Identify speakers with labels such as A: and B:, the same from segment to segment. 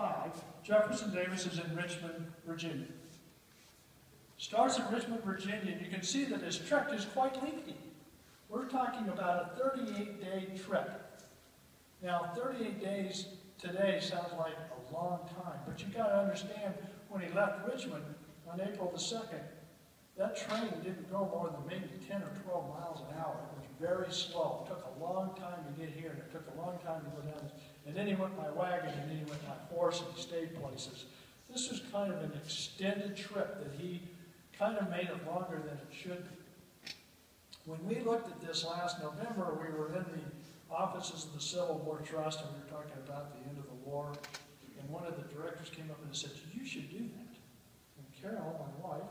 A: 5, Jefferson Davis is in Richmond, Virginia. Starts in Richmond, Virginia, and you can see that his trek is quite lengthy. We're talking about a 38-day trek. Now, 38 days today sounds like a long time, but you've got to understand when he left Richmond on April the 2nd, that train didn't go more than maybe 10 or 12 miles an hour. It was very slow. It took a long time to get here, and it took a long time to go down. And then he went by wagon, and then he went by horse, and he stayed places. This was kind of an extended trip that he kind of made it longer than it should be. When we looked at this last November, we were in the offices of the Civil War Trust, and we were talking about the end of the war. And one of the directors came up and said, you should do that. And Carol, my wife,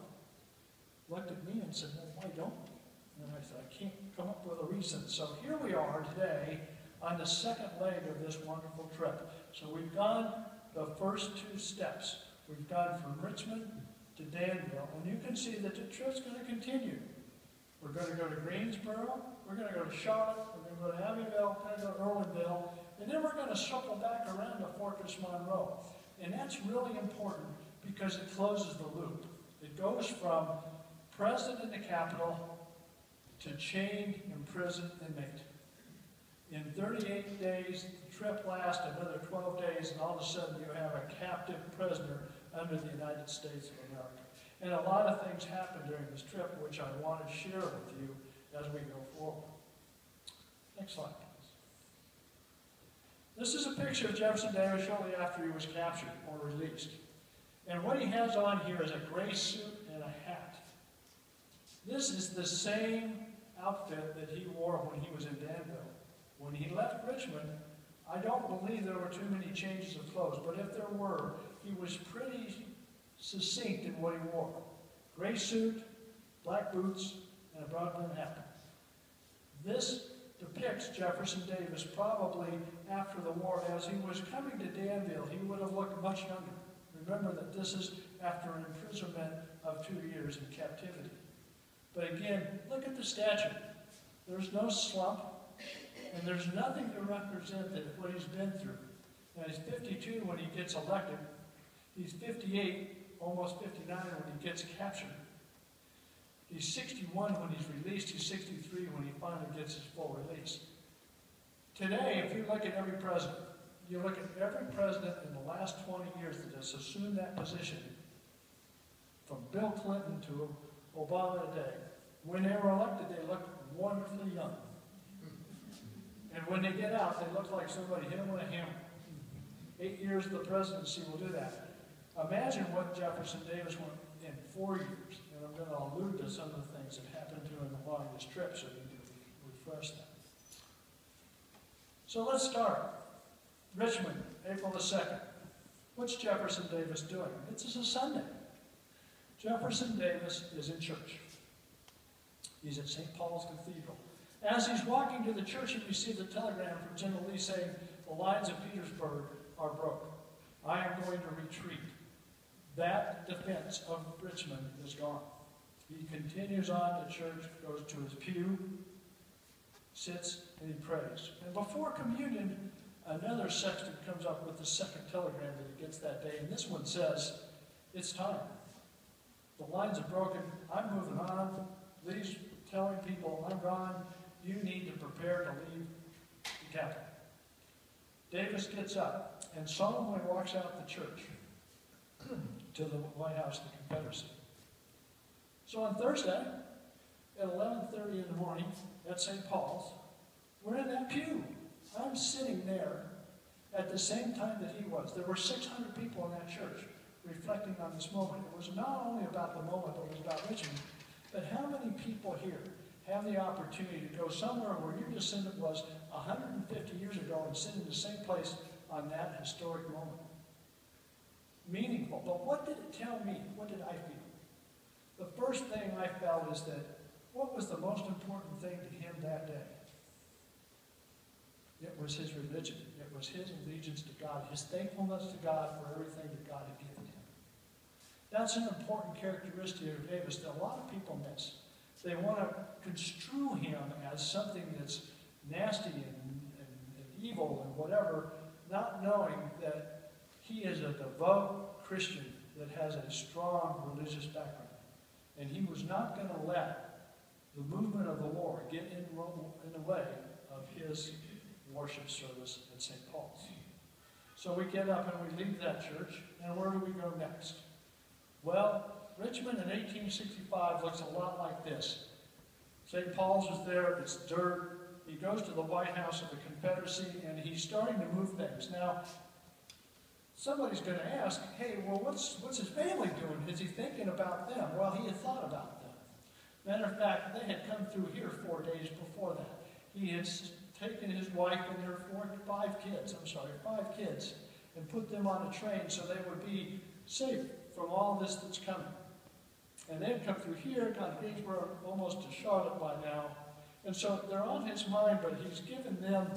A: looked at me and said, well, why don't we? And I said, I can't come up with a reason. So here we are today on the second leg of this wonderful trip. So we've gone the first two steps. We've gone from Richmond to Danville, and you can see that the trip's going to continue. We're going to go to Greensboro, we're going to go to Charlotte, we're going to go to Abbeville, go to Irwinville, and then we're going to circle back around to Fortress Monroe. And that's really important because it closes the loop. It goes from president in the Capitol to chained imprisoned inmate. In 38 days, the trip lasts another 12 days, and all of a sudden you have a captive prisoner under the United States of America. And a lot of things happen during this trip, which I want to share with you as we go forward. Next slide, please. This is a picture of Jefferson Davis shortly after he was captured or released. And what he has on here is a gray suit and a hat. This is the same outfit that he wore when he was in Danville. When he left Richmond, I don't believe there were too many changes of clothes, but if there were, he was pretty succinct in what he wore. Gray suit, black boots, and a broad brim hat. This depicts Jefferson Davis probably after the war as he was coming to Danville. He would have looked much younger. Remember that this is after an imprisonment of two years in captivity. But again, look at the statue. There's no slump, and there's nothing to represent that what he's been through. Now, he's 52 when he gets elected. He's 58 almost 59 when he gets captured. He's 61 when he's released. He's 63 when he finally gets his full release. Today, if you look at every president, you look at every president in the last 20 years that has assumed that position, from Bill Clinton to Obama today, when they were elected, they looked wonderfully young. And when they get out, they look like somebody hit them with a hammer. Eight years of the presidency will do that. Imagine what Jefferson Davis went in four years, and I'm going to allude to some of the things that happened to him along this trip so you can refresh that. So let's start. Richmond, April the 2nd. What's Jefferson Davis doing? It's a Sunday. Jefferson Davis is in church. He's at St. Paul's Cathedral. As he's walking to the church, he receives a telegram from General Lee saying, the lines of Petersburg are broken. I am going to retreat. That defense of Richmond is gone. He continues on to church, goes to his pew, sits, and he prays. And before communion, another sexton comes up with the second telegram that he gets that day, and this one says, it's time. The lines are broken. I'm moving on. Lee's telling people, I'm gone. You need to prepare to leave the capital. Davis gets up and solemnly walks out the church to the White House, the Confederacy. So on Thursday, at 11.30 in the morning at St. Paul's, we're in that pew. I'm sitting there at the same time that he was. There were 600 people in that church reflecting on this moment. It was not only about the moment, but it was about Richmond. But how many people here have the opportunity to go somewhere where your descendant was 150 years ago and sit in the same place on that historic moment? meaningful. But what did it tell me? What did I feel? The first thing I felt is that what was the most important thing to him that day? It was his religion. It was his allegiance to God, his thankfulness to God for everything that God had given him. That's an important characteristic of Davis that a lot of people miss. They want to construe him as something that's nasty and, and, and evil and whatever, not knowing that he is a devout Christian that has a strong religious background. And he was not going to let the movement of the Lord get in, in the way of his worship service at St. Paul's. So we get up and we leave that church, and where do we go next? Well, Richmond in 1865 looks a lot like this. St. Paul's is there, it's dirt. He goes to the White House of the Confederacy, and he's starting to move things. Now, somebody's going to ask, hey, well, what's, what's his family doing? Is he thinking about them? Well, he had thought about them. Matter of fact, they had come through here four days before that. He had taken his wife and their four, five kids, I'm sorry, five kids, and put them on a train so they would be safe from all this that's coming. And they've come through here, to Greensboro, almost to Charlotte by now. And so they're on his mind, but he's given them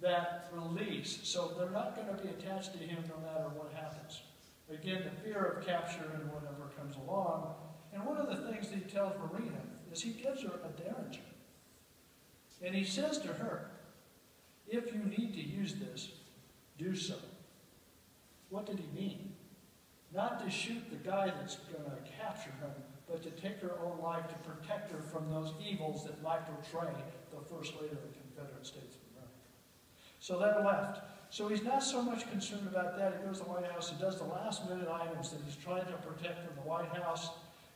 A: that release. So they're not going to be attached to him no matter what happens. Again, the fear of capture and whatever comes along. And one of the things that he tells Varina is he gives her a derringer. And he says to her, if you need to use this, do so. What did he mean? Not to shoot the guy that's going to capture him, but to take her own life to protect her from those evils that might portray the First Lady of the Confederate States of America. So they're left. So he's not so much concerned about that. He goes to the White House and does the last minute items that he's trying to protect from the White House.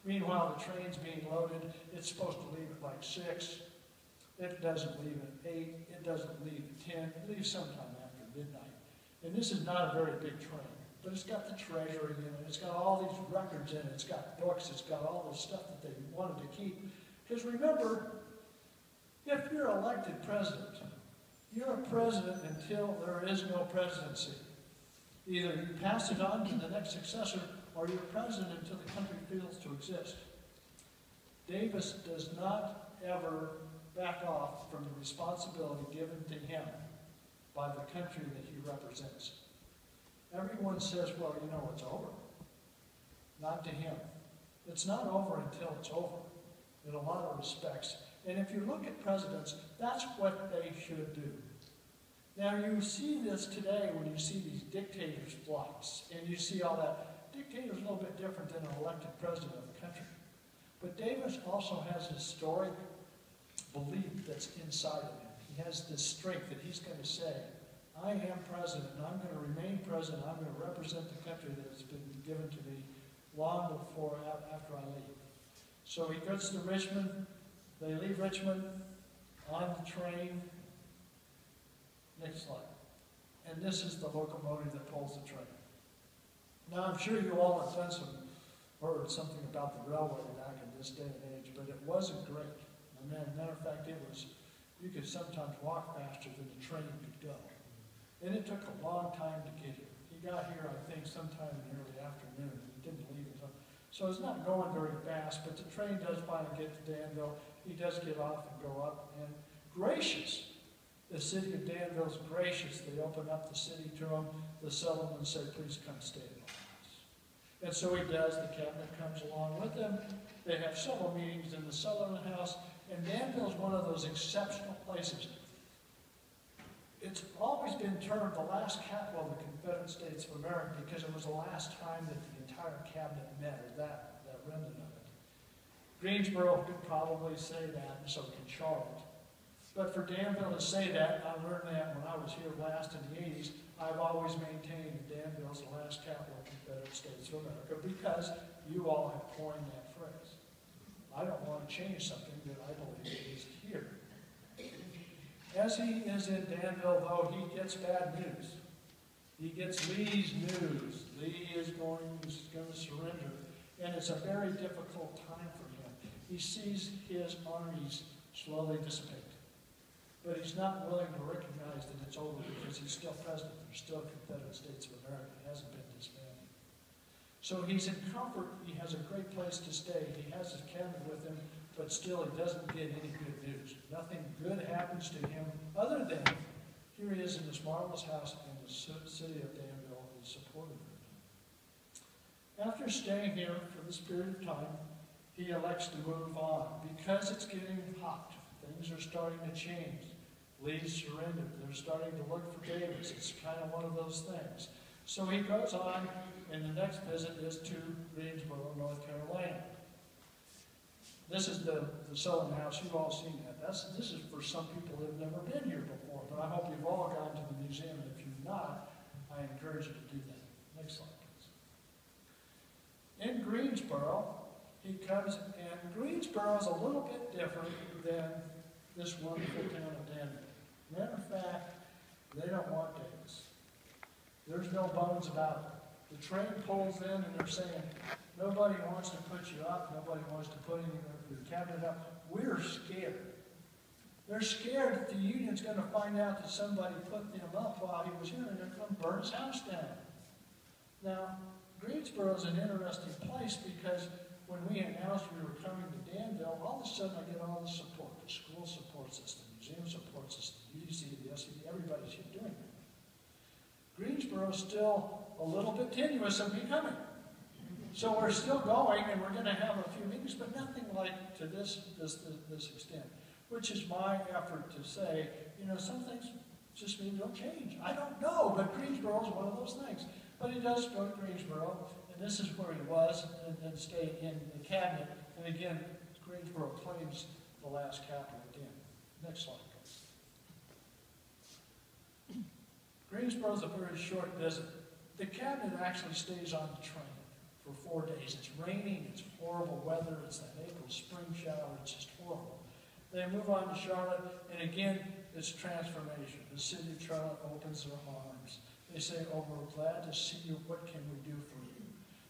A: Meanwhile, the train's being loaded. It's supposed to leave at like 6. It doesn't leave at 8. It doesn't leave at 10. It leaves sometime after midnight. And this is not a very big train. But it's got the treasury in it. It's got all these records in it. It's got books. It's got all the stuff that they wanted to keep. Because remember, if you're elected president, you're a president until there is no presidency. Either you pass it on to the next successor, or you're president until the country fails to exist. Davis does not ever back off from the responsibility given to him by the country that he represents. Everyone says, well, you know, it's over. Not to him. It's not over until it's over, in a lot of respects. And if you look at presidents, that's what they should do. Now, you see this today when you see these dictators' flights, and you see all that. Dictator's a little bit different than an elected president of the country. But Davis also has a historic belief that's inside of him. He has this strength that he's going to say, I am president, and I'm going to remain president. I'm going to represent the country that has been given to me long before, after I leave. So he goes to Richmond. They leave Richmond on the train. Next slide. And this is the locomotive that pulls the train. Now, I'm sure you all have done some, heard something about the railway back in this day and age, but it wasn't great. matter of fact, it was, you could sometimes walk faster than the train could go. And it took a long time to get here. He got here, I think, sometime in the early afternoon. He didn't leave until, so it's not going very fast, but the train does finally get to Danville. He does get off and go up. And gracious, the city of Danville's gracious. They open up the city to him. The Sutherlin say, please come stay our house. And so he does. The cabinet comes along with him. They have several meetings in the Sutherlin house. And Danville is one of those exceptional places it's always been termed the last capital of the Confederate States of America because it was the last time that the entire cabinet met, or that, that remnant of it. Greensboro could probably say that, and so can Charlotte. But for Danville to say that, I learned that when I was here last in the 80s, I've always maintained that Danville's the last capital of the Confederate States of America because you all have coined that phrase. I don't want to change something that I believe is here. As he is in Danville, though, he gets bad news. He gets Lee's news. Lee is going, is going to surrender. And it's a very difficult time for him. He sees his armies slowly dissipate. But he's not willing to recognize that it's over because he's still president. There's still Confederate States of America. It hasn't been disbanded. So he's in comfort. He has a great place to stay. He has his cabinet with him but still he doesn't get any good news. Nothing good happens to him other than here he is in this marvelous house in the city of Danville and he's supported. After staying here for this period of time, he elects to move on. Because it's getting hot, things are starting to change. Lee's surrendered. They're starting to look for Davis. It's kind of one of those things. So he goes on, and the next visit is to Greensboro, North Carolina. This is the, the Sutherlin House, you've all seen that. That's, this is for some people that have never been here before, but I hope you've all gone to the museum, and if you've not, I encourage you to do that. Next slide, please. In Greensboro, he comes, and Greensboro is a little bit different than this wonderful town of Danville. Matter of fact, they don't want Davis. There's no bones about it. The train pulls in and they're saying, nobody wants to put you up, nobody wants to put your cabinet up. We're scared. They're scared that the union's gonna find out that somebody put them up while he was here and they're gonna burn his house down. Now, Greensboro is an interesting place because when we announced we were coming to Danville, all of a sudden I get all the support. The school supports us, the museum supports us, the UDC, the SCV, everybody's here doing it. Greensboro's still a little bit tenuous of becoming. So we're still going, and we're gonna have a few meetings, but nothing like to this, this, this, this extent. Which is my effort to say, you know, some things just mean don't change. I don't know, but Greensboro is one of those things. But he does go to Greensboro, and this is where he was, and, and stayed in the cabinet. And again, Greensboro claims the last capital again. Next slide. Greensboro is a very short visit. The cabinet actually stays on the train for four days. It's raining, it's horrible weather, it's that April spring shower, it's just horrible. They move on to Charlotte, and again, it's transformation. The city of Charlotte opens their arms. They say, oh, we're glad to see you. What can we do for you?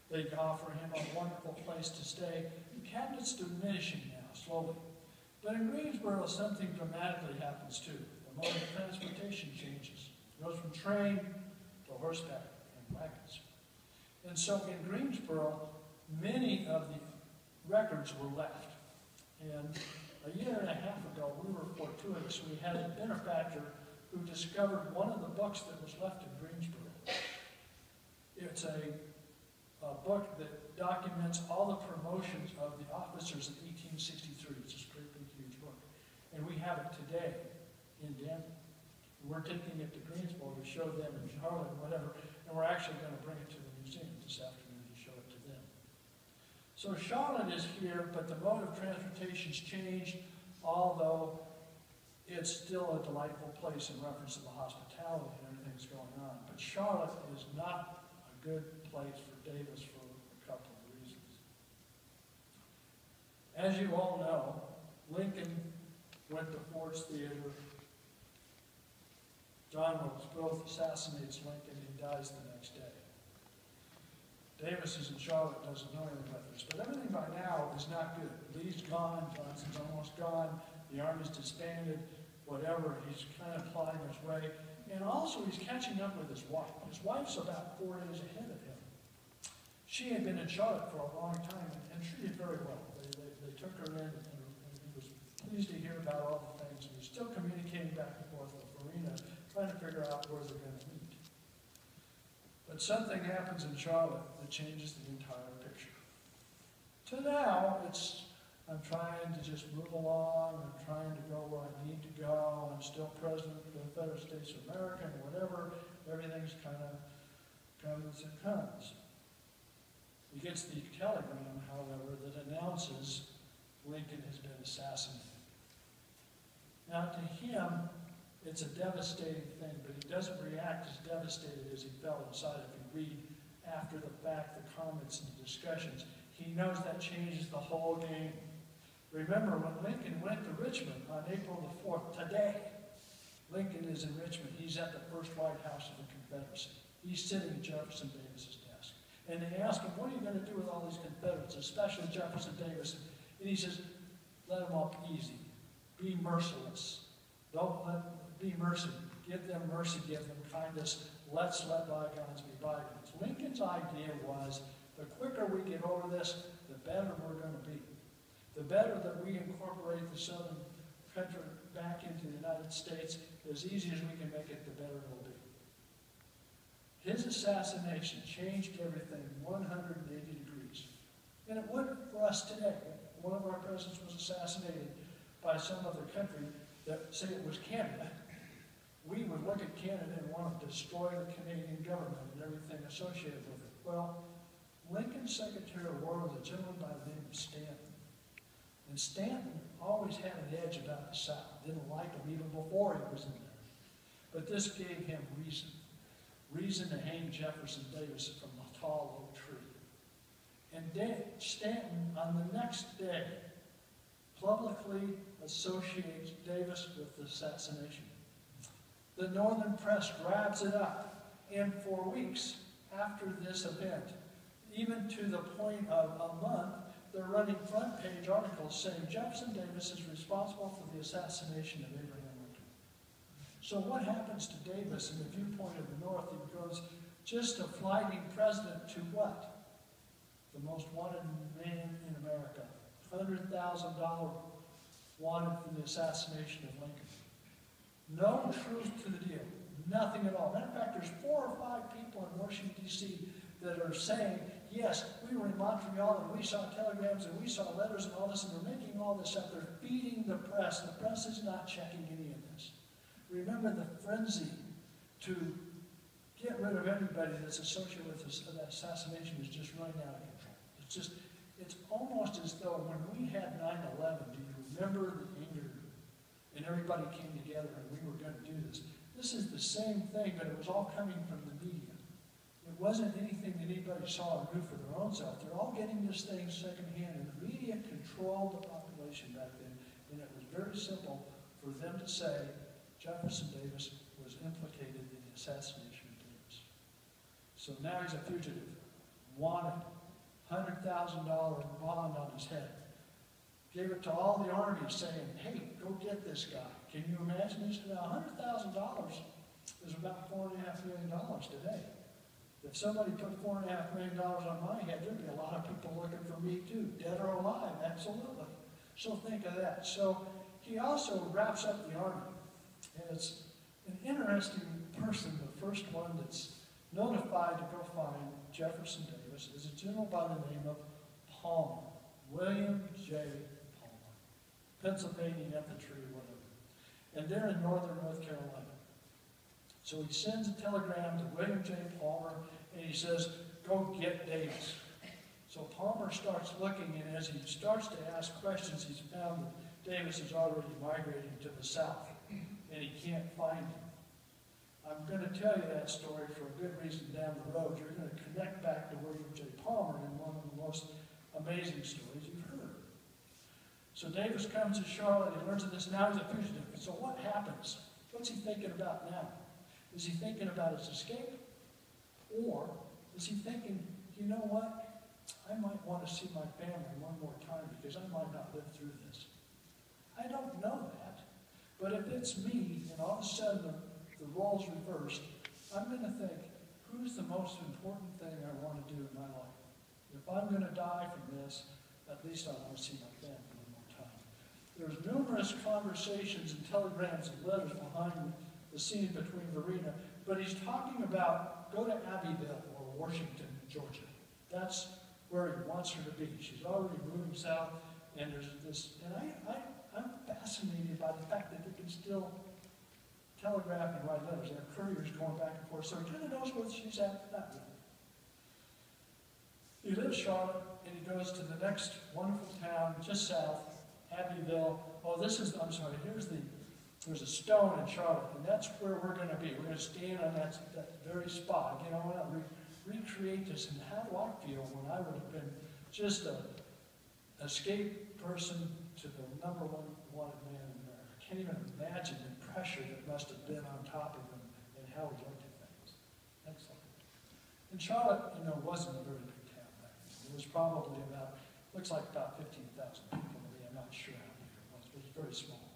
A: They offer him a wonderful place to stay. The cabinet's diminishing now, slowly. But in Greensboro, something dramatically happens too. The mode of transportation changes. It goes from train to horseback and wagons. And so in Greensboro, many of the records were left. And a year and a half ago, we were fortuitous. We had a benefactor who discovered one of the books that was left in Greensboro. It's a, a book that documents all the promotions of the officers in 1863. It's a great big huge book. And we have it today in Denver. We're taking it to Greensboro to show them in Charlotte whatever, and we're actually going to bring it to this afternoon to show it to them. So Charlotte is here, but the mode of transportation's changed, although it's still a delightful place in reference to the hospitality and everything's going on. But Charlotte is not a good place for Davis for a couple of reasons. As you all know, Lincoln went to Ford's Theater. John Wilkes Booth assassinates Lincoln. and dies the next day. Davis is in Charlotte, doesn't know anything about this. But everything by now is not good. Lee's gone, Johnston's almost gone, the army's disbanded, whatever. He's kind of plodding his way. And also he's catching up with his wife. His wife's about four days ahead of him. She had been in Charlotte for a long time and treated very well. They, they, they took her in and, and he was pleased to hear about all the things. And he's still communicating back and forth with Varina, trying to figure out where they're going to meet. But something happens in Charlotte changes the entire picture. To now, it's I'm trying to just move along. I'm trying to go where I need to go. I'm still president of the Confederate States of America and whatever. Everything's kind of comes and comes. He gets the telegram, however, that announces Lincoln has been assassinated. Now, to him, it's a devastating thing, but he doesn't react as devastated as he felt inside if you read after the fact the comments and the discussions. He knows that changes the whole game. Remember, when Lincoln went to Richmond on April the 4th, today, Lincoln is in Richmond. He's at the first White House of the Confederacy. He's sitting at Jefferson Davis's desk. And they ask him, what are you going to do with all these Confederates, especially Jefferson Davis? And he says, let them up easy. Be merciless. Don't let, be mercy. Give them mercy, give them kindness. Let's let bygones be bygones. Lincoln's idea was, the quicker we get over this, the better we're going to be the better that we incorporate the southern country back into the United States, as easy as we can make it, the better it will be. His assassination changed everything 180 degrees. And it would for us today. One of our presidents was assassinated by some other country that say it was Canada. we would look at Canada and want to destroy the Canadian government associated with it. Well, Lincoln's Secretary of War was a gentleman by the name of Stanton. And Stanton always had an edge about the South, didn't like him even before he was in there. But this gave him reason, reason to hang Jefferson Davis from a tall oak tree. And Da- Stanton, on the next day, publicly associates Davis with the assassination. The Northern press grabs it up, and for weeks after this event, even to the point of a month, they're running front page articles saying Jefferson Davis is responsible for the assassination of Abraham Lincoln. So what happens to Davis in the viewpoint of the North? He goes just a flighting president to what? The most wanted man in America. $100,000 wanted for the assassination of Lincoln. No truth to the deal. Nothing at all. Matter of fact, there's four or five people in Washington, D.C. that are saying, yes, we were in Montreal and we saw telegrams and we saw letters and all this, and they're making all this up. They're feeding the press. The press is not checking any of this. Remember the frenzy to get rid of everybody that's associated with this assassination is just running out of control. It's just, it's almost as though when we had 9-11, do you remember the anger? And everybody came together and we were going to do this. This is the same thing, but it was all coming from the media. It wasn't anything that anybody saw or knew for their own self. They're all getting this thing secondhand, and the media controlled the population back then, and it was very simple for them to say Jefferson Davis was implicated in the assassination of Davis. So now he's a fugitive, wanted, $100,000 bond on his head. Gave it to all the armies saying, hey, go get this guy. Can you imagine this? Now, $100,000 is about $4.5 million today. If somebody put $4.5 million on my head, there'd be a lot of people looking for me too, dead or alive, absolutely. So think of that. So he also wraps up the army. And it's an interesting person, the first one that's notified to go find Jefferson Davis is a general by the name of Palmer, William J. Palmer, Pennsylvania Infantry, whatever. And they're in northern North Carolina. So he sends a telegram to William J. Palmer and he says, go get Davis. So Palmer starts looking, and as he starts to ask questions, he's found that Davis is already migrating to the south, and he can't find him. I'm going to tell you that story for a good reason down the road. You're going to connect back to William J. Palmer in one of the most amazing stories. So Davis comes to Charlotte, he learns of this, now he's a fugitive. So what happens? What's he thinking about now? Is he thinking about his escape? Or is he thinking, you know what? I might want to see my family one more time because I might not live through this. I don't know that. But if it's me and all of a sudden the, the roles reversed, I'm going to think, who's the most important thing I want to do in my life? If I'm going to die from this, at least I want to see my family. There's numerous conversations and telegrams and letters behind the scenes between Varina, but he's talking about go to Abbeville or Washington, Georgia. That's where he wants her to be. She's already moving south, and there's this, and I, I, I'm fascinated by the fact that they can still telegraph and write letters. Are couriers going back and forth, so he kind of knows where she's at that way. He lives Charlotte, and he goes to the next wonderful town just south, Abbeville. Oh, this is, I'm sorry, here's the, there's a stone in Charlotte, and that's where we're going to be. We're going to stand on that, that very spot. Again, I want to re recreate this, and how do I feel when I would have been just a escape person to the number one wanted man in America? I can't even imagine the pressure that must have been on top of him and how he looked at things. Excellent. And Charlotte, you know, wasn't a very big town back then. It was probably about, looks like about 15,000 people to me. I'm not sure how big it was, but it was very small.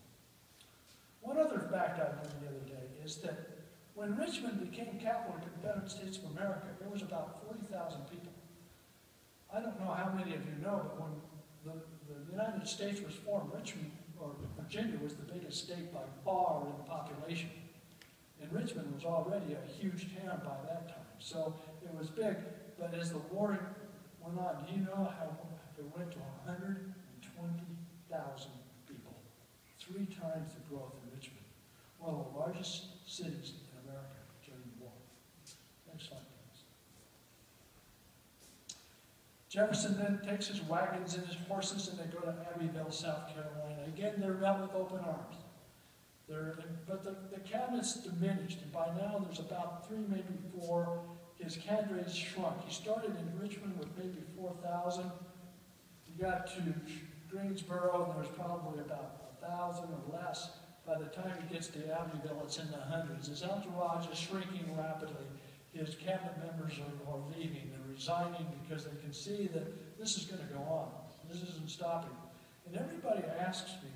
A: One other fact I learned the other day is that when Richmond became capital of the Confederate States of America, there was about 40,000 people. I don't know how many of you know, but when the, the United States was formed, Richmond, or Virginia, was the biggest state by far in population. And Richmond was already a huge town by that time. So it was big, but as the war went on, do you know how it went to 120,000 people? Three times the growth in Richmond. One of the largest cities in America during the war. Next slide, please. Jefferson then takes his wagons and his horses and they go to Abbeville, South Carolina. Again, they're met with open arms. They're, but the, the cabinet's diminished, and by now there's about three, maybe four. His cadre's shrunk. He started in Richmond with maybe 4,000. He got to Greensboro, and there's probably about a 1,000 or less. By the time he gets to Abbeville, it's in the hundreds. His entourage is shrinking rapidly. His cabinet members are, are leaving. They're resigning because they can see that this is going to go on. This isn't stopping. And everybody asks me,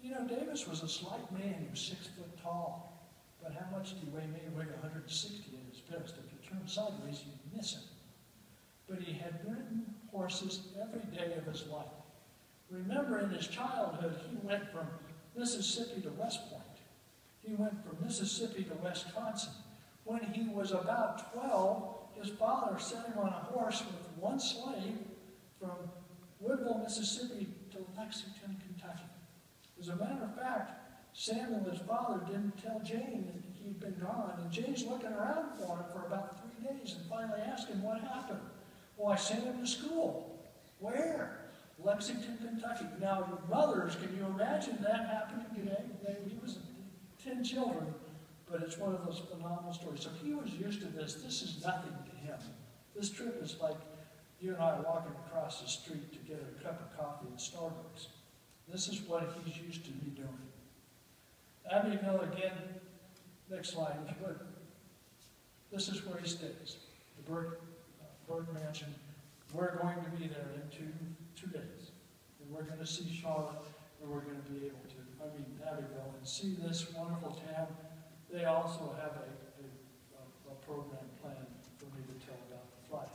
A: you know, Davis was a slight man. He was six foot tall. But how much did he weigh? Maybe weighed 160 at his best. If you turn sideways, you'd miss him. But he had ridden horses every day of his life. Remember, in his childhood, he went from Mississippi to West Point. He went from Mississippi to Wisconsin. When he was about 12, his father set him on a horse with one slave from Woodville, Mississippi to Lexington, Kentucky. As a matter of fact, Samuel, his father, didn't tell Jane that he'd been gone, and Jane's looking around for him for about three days and finally asked him what happened. Well, I sent him to school. Where? Lexington, Kentucky. Now, mothers, can you imagine that happening today? He was 10 children, but it's one of those phenomenal stories. So he was used to this. This is nothing to him. This trip is like you and I walking across the street to get a cup of coffee at Starbucks. This is what he's used to be doing. Abbeville again, next slide, if you would. This is where he stays, the Burke, uh, Burke Mansion. We're going to be there in two, two days. And we're going to see Charlotte, and we're going to be able to, I mean, Abbeville, and see this wonderful town. They also have a, a, a program planned for me to tell about the flight.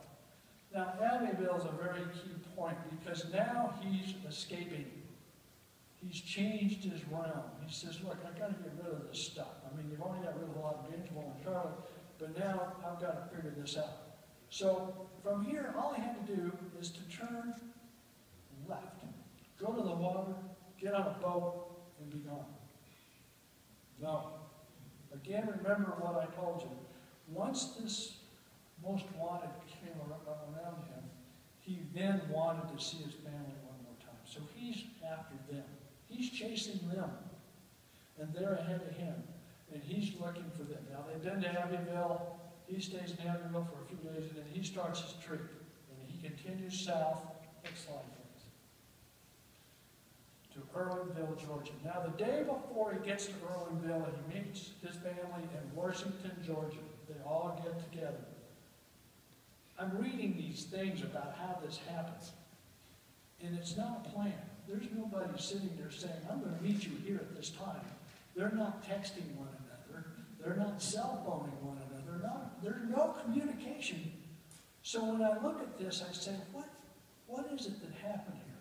A: Now, Abbeville is a very key point because now he's escaping He's changed his realm. He says, look, I've got to get rid of this stuff. I mean, you've only got rid of a lot of Gainesville and Charlotte, but now I've got to figure this out. So from here, all I had to do is to turn. Go to the water, get on a boat, and be gone. No. Again, remember what I told you. Once this most wanted came around him, he then wanted to see his family one more time. So he's after them. He's chasing them. And they're ahead of him. And he's looking for them. Now, they've been to Abbeville. He stays in Abbeville for a few days, and then he starts his trip. And he continues south. Next slide. To Irwinville, Georgia. Now, the day before he gets to Irwinville, he meets his family in Washington, Georgia. They all get together. I'm reading these things about how this happens. And it's not a plan. There's nobody sitting there saying, I'm going to meet you here at this time. They're not texting one another. They're not cell phoning one another. Not, there's no communication. So when I look at this, I say, what, what is it that happened here?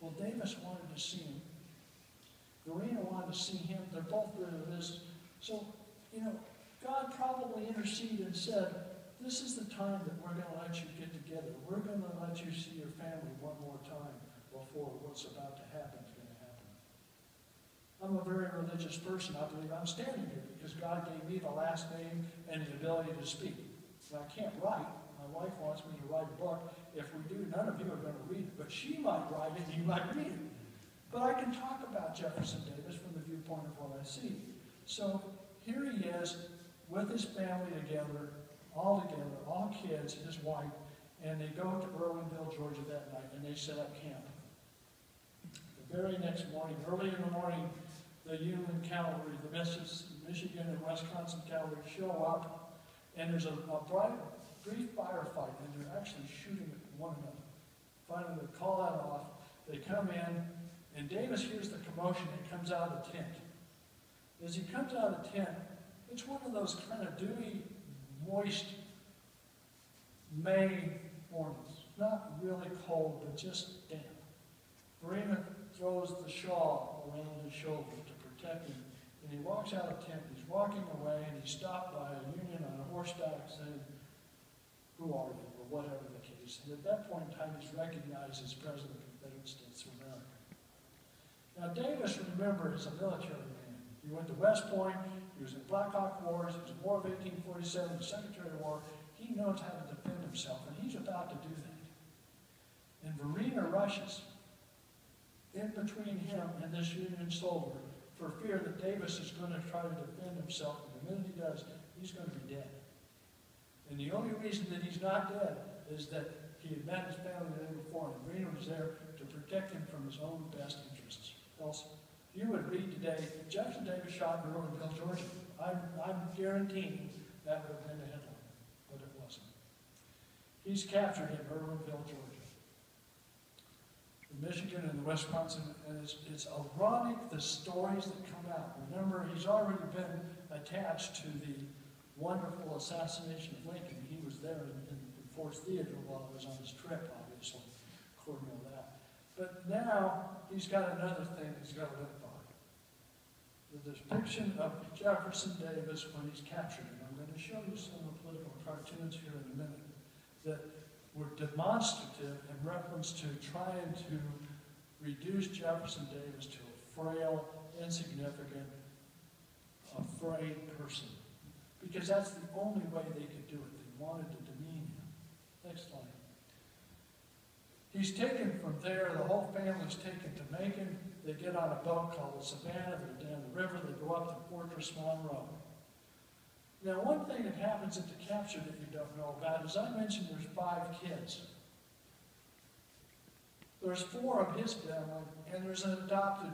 A: Well, Davis wanted to see him. Varina wanted to see him. They're both of this. So, you know, God probably interceded and said, this is the time that we're going to let you get together. We're going to let you see your family one more time before what's about to happen is going to happen. I'm a very religious person. I believe I'm standing here because God gave me the last name and the ability to speak. And I can't write. My wife wants me to write a book. If we do, none of you are going to read it. But she might write it and you might read it. But I can talk about Jefferson Davis from the viewpoint of what I see. So here he is with his family together, all together, all kids, his wife, and they go to Irwinville, Georgia that night, and they set up camp The very next morning, early in the morning, the Union cavalry, the Michigan and Wisconsin cavalry show up, and there's a, a bright, brief firefight, and they're actually shooting at one another. Finally, they call that off. They come in, and Davis hears the commotion and comes out of the tent. As he comes out of the tent, it's one of those kind of dewy, moist May mornings. Not really cold, but just damp. Varina throws the shawl around his shoulder to protect him. And he walks out of the tent. He's walking away, and he's stopped by a Union on a horseback saying, who are you, or whatever the case. And at that point in time, he's recognized as President of the Confederate States of America. Now, Davis, remember, is a military man. He went to West Point. he was in Black Hawk Wars, he was in War of 1847, the Secretary of War. He knows how to defend himself, and he's about to do that. And Varina rushes in between him and this Union soldier for fear that Davis is going to try to defend himself, and the minute he does, he's going to be dead. And the only reason that he's not dead is that he had met his family the day before, and Varina was there to protect him from his own best interests. Else, you would read today, Jefferson Davis shot in Irwinville, Georgia. I'm, I'm guaranteeing that would have been the headline, but it wasn't. He's captured in Irwinville, Georgia. The Michigan and the Wisconsin, and it's, it's ironic the stories that come out. Remember, he's already been attached to the wonderful assassination of Lincoln. He was there in, in, in Fort Theater while he was on his trip, uh, obviously, according to that. But now, he's got another thing he's got to live by. The depiction of Jefferson Davis when he's captured, and I'm going to show you some of the political cartoons here in a minute, that were demonstrative in reference to trying to reduce Jefferson Davis to a frail, insignificant, afraid person. Because that's the only way they could do it. They wanted to demean him. Next slide. He's taken from there, the whole family's taken to Macon. They get on a boat called the Savannah, they're down the river, they go up to Fortress Monroe. Now, one thing that happens at the capture that you don't know about is I mentioned there's five kids. There's four of his family, and there's an adopted